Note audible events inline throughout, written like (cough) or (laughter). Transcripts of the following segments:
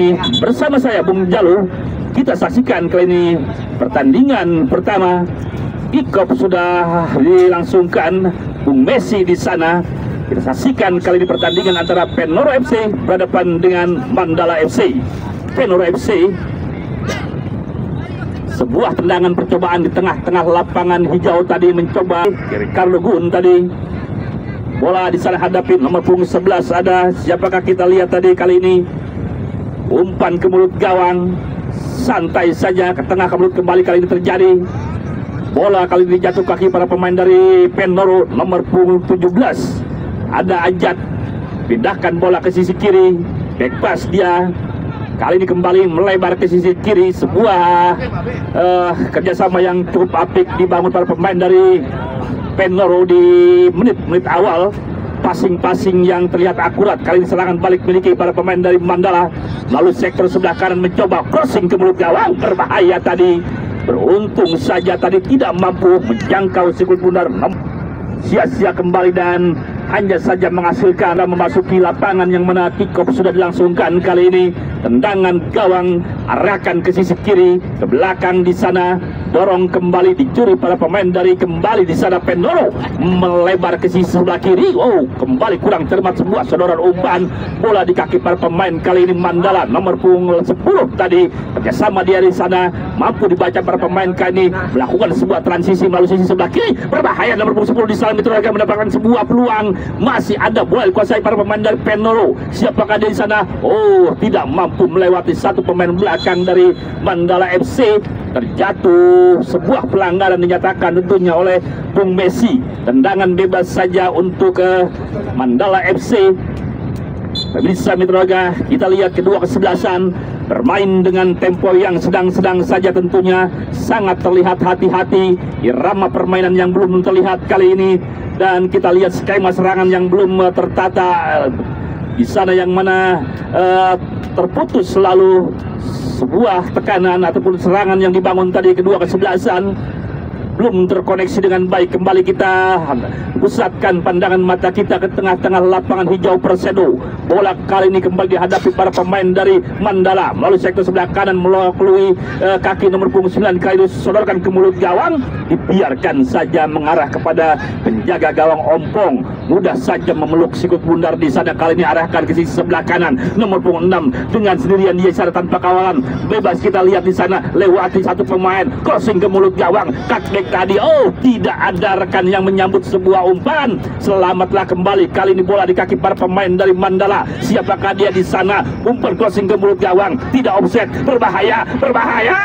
ini bersama saya Bung Jalu. Kita saksikan kali ini pertandingan pertama. Ikop sudah dilangsungkan Bung Messi di sana. Kita saksikan kali ini pertandingan antara Penoro FC berhadapan dengan Mandala FC Penoro FC sebuah tendangan percobaan di tengah-tengah lapangan hijau tadi mencoba Ricardo Gun tadi. Bola di sana hadapi nomor punggung 11 ada. Siapakah kita lihat tadi kali ini umpan ke mulut gawang. Santai saja ke tengah ke mulut kembali kali ini terjadi. Bola kali ini jatuh kaki para pemain dari Penoro nomor punggung 17 ada Ajat. Pindahkan bola ke sisi kiri. Back pass dia. Kali ini kembali melebar ke sisi kiri. Sebuah uh, kerjasama yang cukup apik dibangun para pemain dari Penoro di menit-menit awal passing-passing yang terlihat akurat. Kali ini serangan balik miliki para pemain dari Mandala. Lalu sektor sebelah kanan mencoba crossing ke mulut gawang. Berbahaya tadi. Beruntung saja tadi tidak mampu menjangkau sikul bundar sia-sia kembali dan hanya saja menghasilkan dan memasuki lapangan yang mana kick sudah dilangsungkan kali ini. Tendangan gawang arahkan ke sisi kiri ke belakang di sana dorong kembali dicuri para pemain dari kembali di sana. Pendoro melebar ke sisi sebelah kiri. Oh kembali kurang cermat sebuah saudara. Umpan bola di kaki para pemain kali ini. Mandala nomor punggung 10 tadi. Kerjasama dia di sana. Mampu dibaca para pemain kali ini. Melakukan sebuah transisi melalui sisi sebelah kiri. Berbahaya nomor punggung 10 di sana. Itu akan mendapatkan sebuah peluang. Masih ada bola dikuasai para pemain dari Penoro. Siapakah dia di sana? Oh tidak mampu melewati satu pemain belakang dari Mandala FC terjatuh sebuah pelanggaran dinyatakan tentunya oleh Bung Messi. Tendangan bebas saja untuk uh, Mandala FC Pemirsa Mitroga, kita lihat kedua kesebelasan bermain dengan tempo yang sedang-sedang saja tentunya. Sangat terlihat hati-hati irama permainan yang belum terlihat kali ini. Dan kita lihat skema serangan yang belum uh, tertata di sana yang mana uh, terputus selalu sebuah tekanan ataupun serangan yang dibangun tadi kedua kesebelasan. Belum terkoneksi dengan baik kembali kita pusatkan pandangan mata kita ke tengah-tengah lapangan hijau Persedo bola kali ini kembali dihadapi para pemain dari Mandala. Melalui sektor sebelah kanan melalui uh, kaki nomor punggung 9 kali disodorkan ke mulut gawang. Dibiarkan saja mengarah kepada penjaga gawang Ompong. Mudah saja memeluk sikut bundar di sana. Kali ini arahkan ke sisi sebelah kanan. Nomor punggung 6 dengan sendirian dia secara tanpa kawalan. Bebas kita lihat di sana. Lewati satu pemain. Crossing ke mulut gawang. Cutback tadi. Oh tidak ada rekan yang menyambut sebuah umpan. Selamatlah kembali. Kali ini bola di kaki para pemain dari Mandala. Siapakah dia di sana? Umpan crossing ke mulut gawang. Tidak offset. Berbahaya. Berbahaya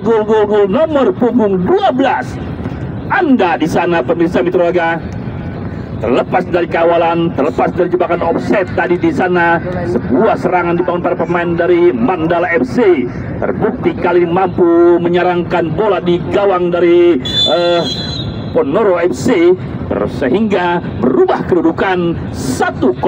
gol gol gol nomor punggung 12 Anda di sana pemirsa Mitroga terlepas dari kawalan, terlepas dari jebakan offset tadi di sana sebuah serangan dibangun para pemain dari Mandala FC terbukti kali ini mampu menyerangkan bola di gawang dari uh, Ponoro FC sehingga berubah kedudukan 1-0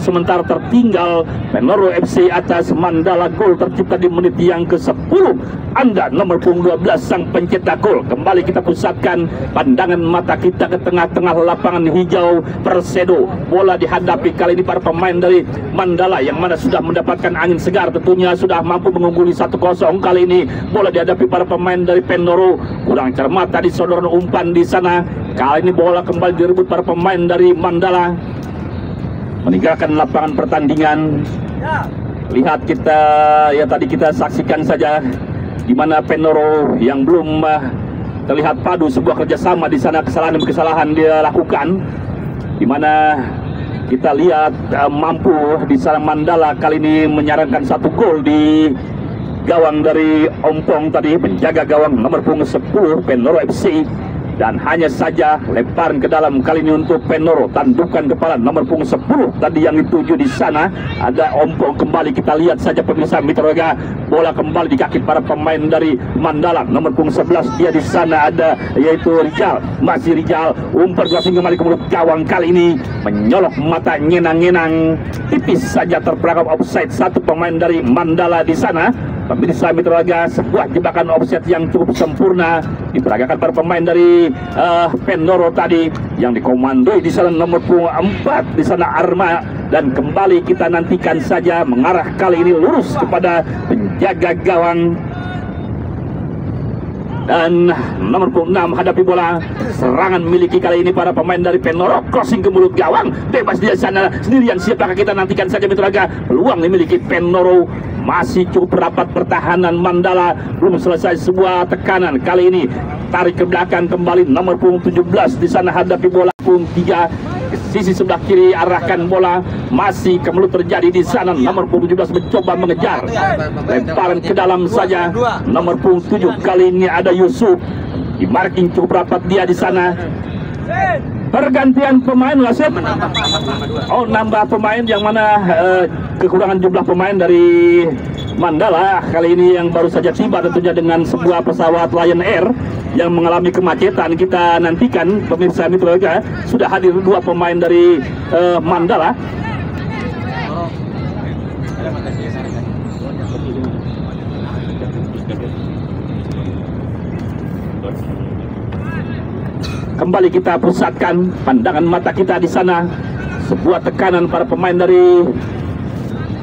sementara tertinggal Penoro FC atas Mandala gol tercipta di menit yang ke-10 Anda nomor punggung 12 sang pencetak gol. Kembali kita pusatkan pandangan mata kita ke tengah-tengah lapangan hijau Persedo. Bola dihadapi kali ini para pemain dari Mandala yang mana sudah mendapatkan angin segar. Tentunya sudah mampu mengungguli 1-0 kali ini. Bola dihadapi para pemain dari Penoro. Kurang cermat tadi saudara umpan di sana kali ini bola kembali direbut para pemain dari Mandala. Meninggalkan lapangan pertandingan. Lihat kita ya tadi kita saksikan saja di mana Penoro yang belum uh, terlihat padu sebuah kerjasama di sana. Kesalahan demi kesalahan dia lakukan. Di mana kita lihat uh, mampu di sana Mandala kali ini menyarankan satu gol di gawang dari Ompong tadi. Penjaga gawang nomor punggung 10 Penoro FC dan hanya saja lemparan ke dalam kali ini untuk Penoro tandukan kepala nomor punggung 10 tadi yang dituju di sana ada ompong kembali. Kita lihat saja pemirsa Mitroga bola kembali di kaki para pemain dari Mandala. Nomor punggung 11 dia di sana ada yaitu Rijal. Masih Rijal umpan crossing kembali ke mulut gawang kali ini. Menyolok mata nyenang-nyenang tipis saja terperangkap offside satu pemain dari Mandala di sana Pemirsa Mitraga sebuah jebakan offset yang cukup sempurna diperagakan para pemain dari uh, Pendoro tadi yang dikomandoi di sana nomor punggung 4 di sana Arma. Dan kembali kita nantikan saja mengarah kali ini lurus kepada penjaga gawang dan nomor 6 hadapi bola. Serangan miliki kali ini para pemain dari Penoro crossing ke mulut gawang. Bebas di sana sendirian. Siapakah kita? Nantikan saja Mitraga peluang dimiliki Penoro. Masih cukup rapat pertahanan Mandala. Belum selesai sebuah tekanan. Kali ini tarik ke belakang kembali. Nomor punggung 17 di sana hadapi bola. Punggung 3 sisi sebelah kiri arahkan bola. Masih kembali terjadi di sana. Nomor punggung 17 mencoba mengejar. Lemparan ke dalam saja. Nomor punggung 7 kali ini ada Yusuf. Di marking cukup rapat dia di sana. Pergantian pemain wasit oh nambah pemain yang mana uh, kekurangan jumlah pemain dari Mandala kali ini yang baru saja tiba tentunya dengan sebuah pesawat Lion Air yang mengalami kemacetan. Kita nantikan pemirsa Mitroga sudah hadir dua pemain dari uh, Mandala. Kembali kita pusatkan pandangan mata kita di sana. Sebuah tekanan para pemain dari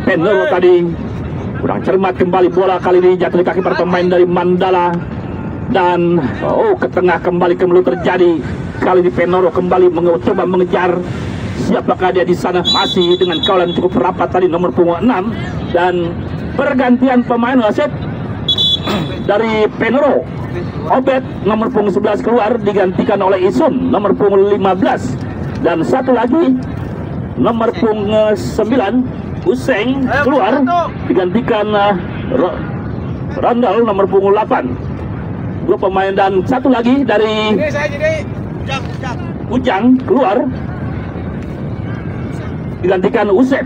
Penero tadi kurang cermat kembali bola kali ini jatuh di kaki para pemain dari Mandala. Dan oh ke tengah kembali kembali terjadi kali ini Penoro kembali mencoba mengejar. Siapakah dia di sana? Masih dengan kawalan cukup rapat tadi nomor punggung 6 dan pergantian pemain wasit dari Penoro. Obet nomor punggung 11 keluar digantikan oleh Isun nomor punggung 15 dan satu lagi nomor punggung 9 Useng keluar. Digantikan uh, Randall nomor punggung 8 dua pemain dan satu lagi dari Ujang keluar. Digantikan Usep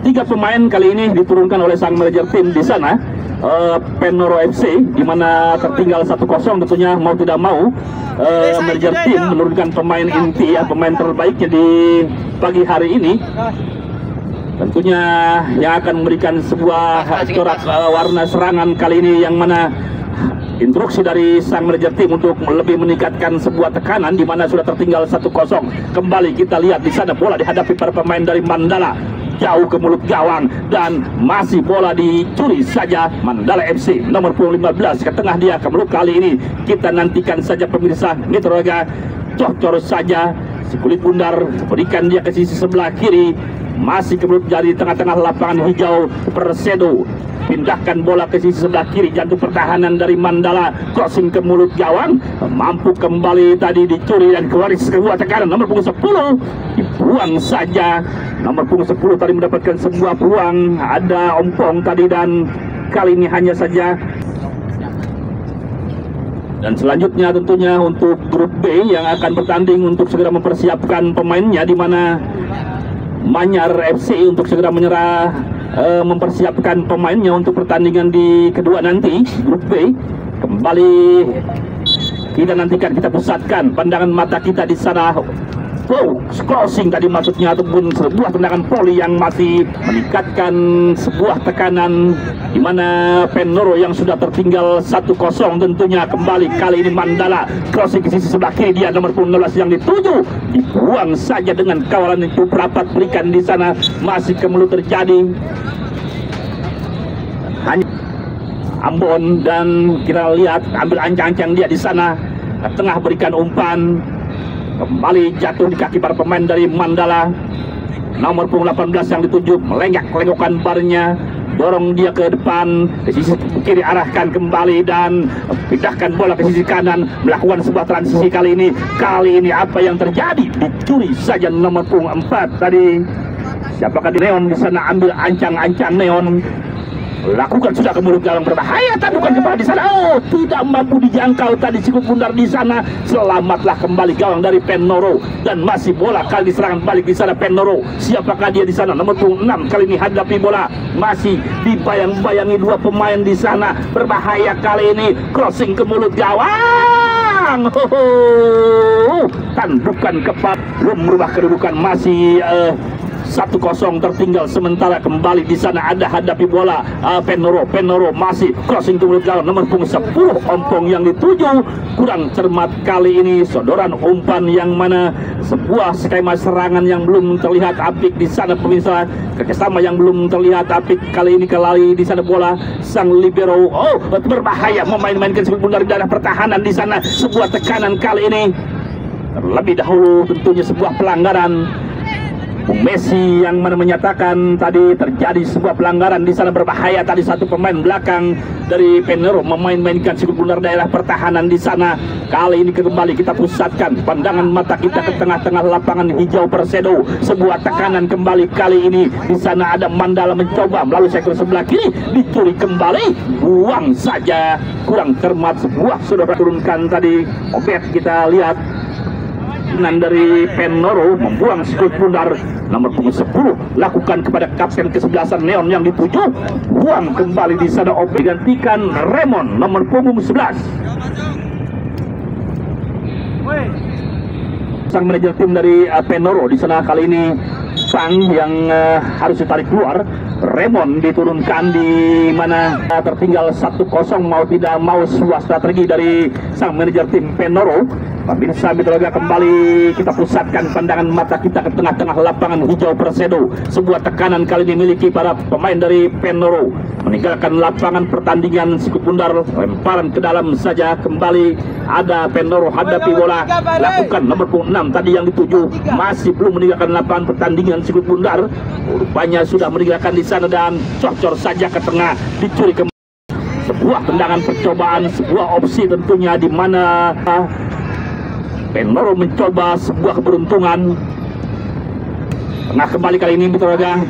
tiga pemain kali ini diturunkan oleh sang manajer tim di sana uh, Penoro FC di mana tertinggal 1-0 tentunya mau tidak mau uh, manajer tim menurunkan pemain inti ya pemain terbaiknya di pagi hari ini tentunya yang akan memberikan sebuah corak uh, warna serangan kali ini yang mana instruksi dari sang manajer tim untuk lebih meningkatkan sebuah tekanan di mana sudah tertinggal 1-0 kembali kita lihat di sana bola dihadapi para pemain dari Mandala. Jauh ke mulut gawang dan masih bola dicuri saja Mandala FC nomor punggung 15 ke tengah dia ke mulut kali ini. Kita nantikan saja pemirsa Nitroga cocor saja kulit bundar berikan dia ke sisi sebelah kiri. Masih ke mulut tengah-tengah lapangan hijau Persedo. Pindahkan bola ke sisi sebelah kiri jantung pertahanan dari Mandala. Crossing ke mulut gawang mampu kembali tadi dicuri dan kewaris kedua tekanan nomor punggung 10 dibuang saja. Nomor punggung 10 tadi mendapatkan sebuah peluang ada ompong tadi dan kali ini hanya saja dan selanjutnya tentunya untuk grup B yang akan bertanding untuk segera mempersiapkan pemainnya di mana Manyar FC untuk segera menyerah uh, mempersiapkan pemainnya untuk pertandingan di kedua nanti grup B. Kembali kita nantikan kita pusatkan pandangan mata kita di sana Wow, crossing tadi maksudnya ataupun sebuah tendangan poli yang masih meningkatkan sebuah tekanan di mana Penoro yang sudah tertinggal 1-0 tentunya kembali kali ini Mandala crossing ke sisi sebelah kiri dia nomor 16 yang dituju. Dibuang saja dengan kawalan itu rapat berikan di sana. Masih kemulut terjadi. Hanya Ambon dan kita lihat ambil ancang-ancang dia di sana. Tengah berikan umpan kembali jatuh di kaki para pemain dari Mandala. Nomor punggung 18 yang ditunjuk melengak lengokan barnya. Dorong dia ke depan. Ke sisi kiri arahkan kembali dan pindahkan bola ke sisi kanan. Melakukan sebuah transisi kali ini. Kali ini apa yang terjadi? Dicuri saja nomor punggung 4 tadi. Siapakah di Neon di sana? Ambil ancang-ancang Neon lakukan sudah ke mulut gawang berbahaya tandukan kepala di sana. Oh tidak mampu dijangkau tadi cukup bundar di sana. Selamatlah kembali gawang dari Penoro dan masih bola kali diserangan balik di sana Penoro siapakah dia di sana? Nomor punggung 6 kali ini hadapi bola. Masih dibayang-bayangi dua pemain di sana. Berbahaya kali ini. Crossing ke mulut gawang. Oh, tandukan kepala belum merubah kedudukan. Masih uh, 1-0 tertinggal. Sementara kembali di sana ada hadapi bola. Uh, Penoro Penoro masih crossing ke mulut gawang nomor punggung 10 ompong yang dituju. Kurang cermat kali ini. Sodoran umpan yang mana? Sebuah skema serangan yang belum terlihat apik di sana pemirsa. Kerjasama yang belum terlihat apik kali ini kali di sana bola. Sang libero. Oh berbahaya memain-mainkan sebuah dari daerah pertahanan di sana. Sebuah tekanan kali ini. Terlebih dahulu tentunya sebuah pelanggaran Messi yang mana menyatakan tadi terjadi sebuah pelanggaran di sana berbahaya tadi satu pemain belakang dari Penero memain-mainkan si benar daerah pertahanan di sana. Kali ini kembali kita pusatkan pandangan mata kita ke tengah-tengah lapangan hijau Persedo. Sebuah tekanan kembali kali ini. Di sana ada Mandala mencoba melalui sektor sebelah kiri dicuri kembali. Buang saja. Kurang cermat sebuah sudah turunkan tadi. Obet kita lihat kemungkinan dari Penoro membuang skut bundar nomor punggung 10 lakukan kepada kapten kesebelasan Neon yang dituju. Buang kembali di sana OP gantikan Remon nomor punggung 11 sang manajer tim dari uh, Penoro di sana kali ini Sang yang uh, harus ditarik keluar. Remon diturunkan di mana uh, tertinggal 1-0 mau tidak mau sebuah strategi dari sang manajer tim Penoro Pemirsa Mitroga kembali kita pusatkan pandangan mata kita ke tengah-tengah lapangan hijau Persedo. Sebuah tekanan kali ini dimiliki para pemain dari Penoro. Meninggalkan lapangan pertandingan sikut bundar, lemparan ke dalam saja kembali ada Penoro hadapi bola. Lakukan nomor 6 tadi yang dituju masih belum meninggalkan lapangan pertandingan sikut bundar. Rupanya sudah meninggalkan di sana dan cocor saja ke tengah dicuri ke sebuah tendangan percobaan, sebuah opsi tentunya di mana Penoro mencoba sebuah keberuntungan. Tengah kembali kali ini Mitroga.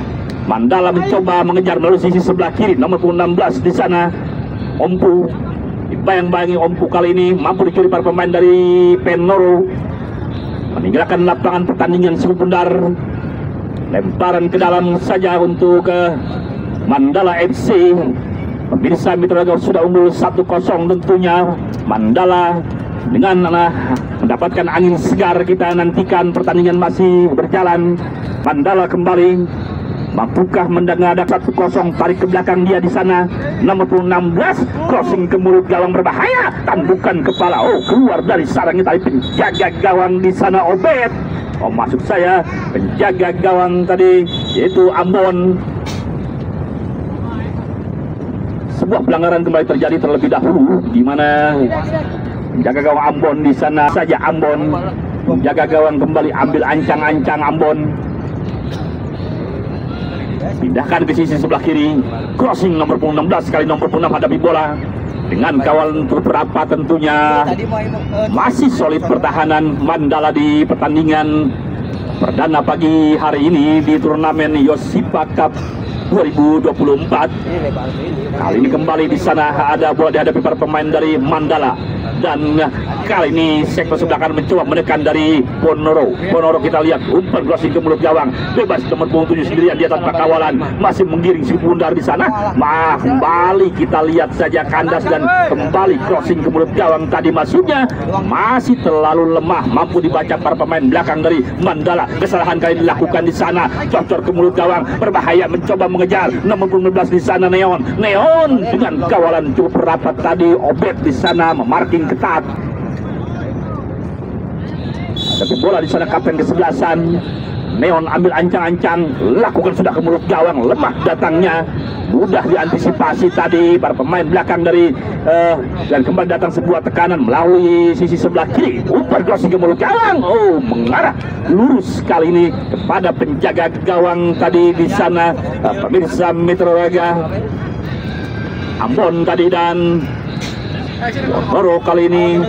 Mandala mencoba mengejar melalui sisi sebelah kiri nomor 16 di sana. Ompu dibayang-bayangi Ompu kali ini mampu dicuri para pemain dari Penoro. Meninggalkan lapangan pertandingan sebut bundar. Lemparan ke dalam saja untuk ke Mandala FC. Pemirsa Mitroga sudah unggul 1-0 tentunya. Mandala dengan uh, mendapatkan angin segar kita nantikan pertandingan masih berjalan. Mandala kembali. Mampukah mendengar ada satu kosong tarik ke belakang dia di sana? Nomor 16 crossing ke mulut gawang berbahaya. Tandukan kepala. Oh keluar dari sarangnya tadi penjaga gawang di sana Obet oh masuk saya penjaga gawang tadi yaitu Ambon. Sebuah pelanggaran kembali terjadi terlebih dahulu. Di mana jaga gawang Ambon di sana saja Ambon. Jaga gawang kembali ambil ancang-ancang Ambon. Pindahkan ke sisi sebelah kiri. Crossing nomor 16 kali nomor 6 hadapi bola. Dengan kawalan beberapa tentunya? Masih solid pertahanan Mandala di pertandingan perdana pagi hari ini di turnamen Yosipa Cup 2024 kali ini kembali di sana ada bola dihadapi para pemain dari Mandala. Dan kali ini sektor sebelah kanan mencoba menekan dari Ponoro. Ponoro kita lihat umpan crossing ke mulut gawang. Bebas nomor punggung tujuh sendirian dia tanpa kawalan. Masih menggiring si bundar di sana. Mah kembali kita lihat saja kandas dan kembali crossing ke mulut gawang tadi masuknya masih terlalu lemah. Mampu dibaca para pemain belakang dari Mandala. Kesalahan kali dilakukan di sana. Cocor ke mulut gawang. Berbahaya mencoba mengejar nomor 12 di sana Neon Neon dengan kawalan cukup rapat tadi Obet di sana memarking ketat. Tapi bola di sana kapten kesebelasan. Neon ambil ancang-ancang, lakukan sudah ke mulut gawang, lemah datangnya, mudah diantisipasi tadi para pemain belakang dari uh, dan kembali datang sebuah tekanan melalui sisi sebelah kiri, umpan crossing ke mulut gawang, oh mengarah. Lurus kali ini kepada penjaga gawang tadi di sana uh, pemirsa Metro Raga. Ambon tadi dan Noro kali ini.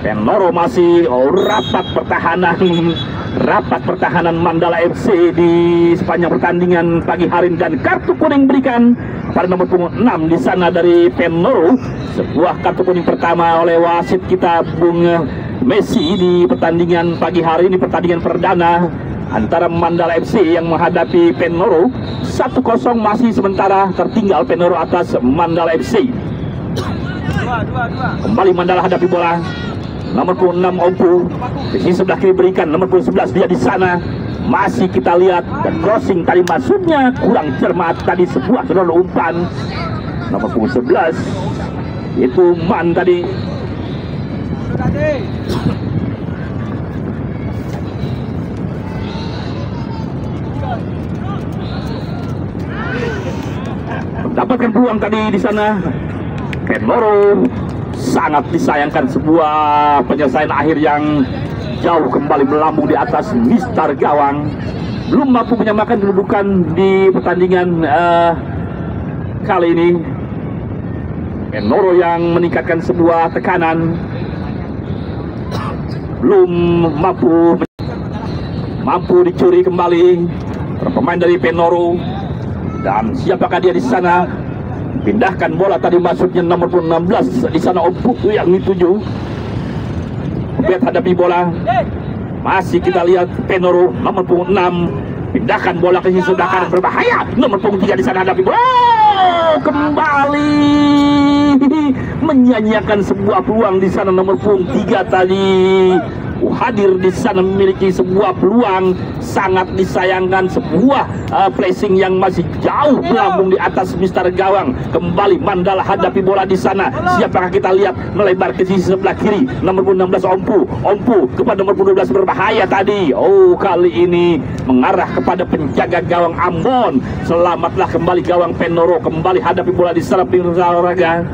Noro masih oh, rapat pertahanan rapat pertahanan Mandala FC di sepanjang pertandingan pagi hari dan kartu kuning berikan pada nomor punggung 6 di sana dari Penoro sebuah kartu kuning pertama oleh wasit kita Bung Messi di pertandingan pagi hari ini pertandingan perdana antara Mandala FC yang menghadapi Penoro 1-0 masih sementara tertinggal Penoro atas Mandala FC Kembali Mandala hadapi bola. Nomor 6 Ompu. Di sini sebelah kiri berikan. Nomor 11 dia di sana. masih kita lihat dan crossing tadi masuknya kurang cermat tadi sebuah terlalu umpan nomor punggung 11 itu man tadi mendapatkan peluang tadi di sana Kenmoro sangat disayangkan sebuah penyelesaian akhir yang jauh kembali melambung di atas Mister Gawang. Belum mampu menyamakan kedudukan di pertandingan uh, kali ini. Kenmoro yang meningkatkan sebuah tekanan. Belum mampu mampu dicuri kembali. Pemain dari Penoro dan siapakah dia di sana pindahkan bola tadi masuknya nomor 16 di sana Opuku yang dituju. Lihat hadapi bola. Masih kita lihat Penoro nomor punggung 6 pindahkan bola ke sisi sebelah kanan. Berbahaya. Nomor punggung 3 di sana hadapi bola. Oh, kembali. (laughs) Menyanyiakan sebuah peluang di sana nomor punggung 3 tadi hadir di sana memiliki sebuah peluang sangat disayangkan sebuah uh, placing yang masih jauh melambung di atas Mister Gawang. Kembali Mandala hadapi bola di sana. Siapakah kita lihat melebar ke sisi sebelah kiri? Nomor 16 Ompu. Ompu kepada nomor 12 berbahaya tadi. Oh kali ini mengarah kepada penjaga gawang Ambon. Selamatlah kembali gawang Penoro. Kembali hadapi bola di sana olahraga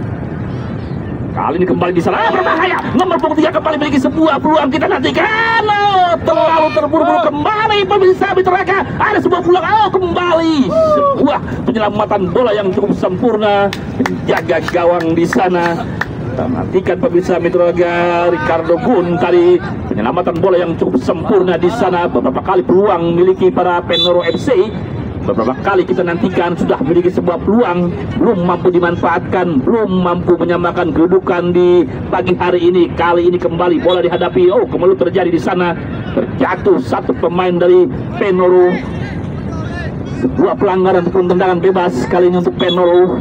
Kali ini kembali di sana ah, berbahaya. Nomor punggung tiga kembali memiliki sebuah peluang kita nantikan. Oh, terlalu terburu-buru kembali pemirsa Mitraka. Ada sebuah peluang. Oh, kembali sebuah penyelamatan bola yang cukup sempurna. Menjaga gawang di sana. Kita nantikan pemirsa Mitroga Ricardo Gun tadi penyelamatan bola yang cukup sempurna di sana beberapa kali peluang miliki para Penoro FC beberapa kali kita nantikan sudah memiliki sebuah peluang belum mampu dimanfaatkan belum mampu menyamakan kedudukan di pagi hari ini. Kali ini kembali bola dihadapi. Oh kembali terjadi di sana. Terjatuh satu pemain dari Penoro sebuah pelanggaran ataupun tendangan bebas kali ini untuk Penoro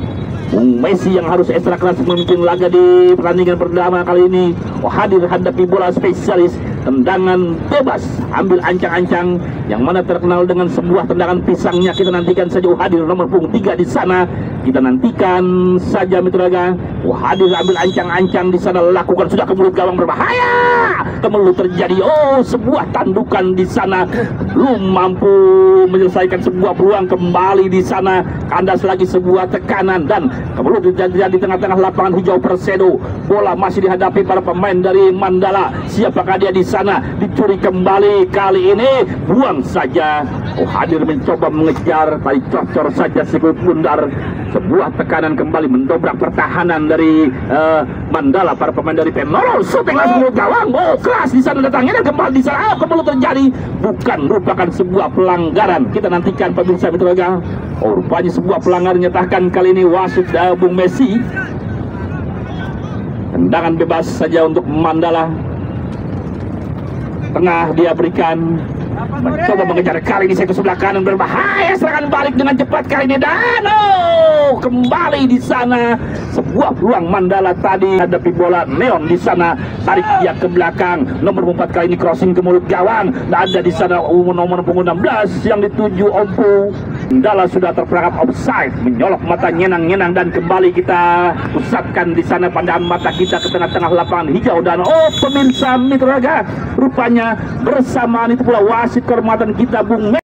Messi yang harus ekstra keras memimpin laga di pertandingan pertama kali ini. Oh, hadir hadapi bola spesialis tendangan bebas. Ambil ancang-ancang yang mana terkenal dengan sebuah tendangan pisangnya. Kita nantikan saja hadir nomor punggung tiga di sana. Kita nantikan saja mitraga oh, hadir ambil ancang-ancang di sana. Lakukan sudah ke mulut gawang berbahaya. Kemudian terjadi oh sebuah tandukan di sana. Belum mampu menyelesaikan sebuah peluang kembali di sana. Kandas lagi sebuah tekanan dan kemudian terjadi di tengah-tengah lapangan hijau Persedo. Bola masih dihadapi para pemain dari Mandala. Siapakah dia di sana dicuri kembali kali ini. Buang saja. Oh hadir mencoba mengejar tadi cocor saja sikut bundar sebuah tekanan kembali mendobrak pertahanan dari uh, Mandala. Para pemain dari Penoro shooting langsung gawang. Oh keras di sana datangnya. Dan kembali di sana. Oh kembali terjadi. Bukan merupakan sebuah pelanggaran. Kita nantikan pemirsa Mitroga oh rupanya sebuah pelanggaran nyatakan kali ini. Wasit uh, Bung Messi. Tendangan bebas saja untuk Mandala tengah dia berikan. Mencoba mengejar kali ini saya ke sebelah kanan berbahaya. Serangan balik dengan cepat kali ini. Dano kembali di sana. Sebuah peluang Mandala tadi hadapi bola Neon di sana. Tarik dia ke belakang. Nomor 4 kali ini crossing ke mulut gawang. Dan ada di sana nomor punggung 16 yang dituju Ompu Mandala sudah terperangkap offside menyolok mata nyenang-nyenang dan kembali kita pusatkan di sana pandangan mata kita ke tengah-tengah lapangan hijau dan oh pemirsa Mitraga. Rupanya bersamaan itu pula wasit kehormatan kita Bung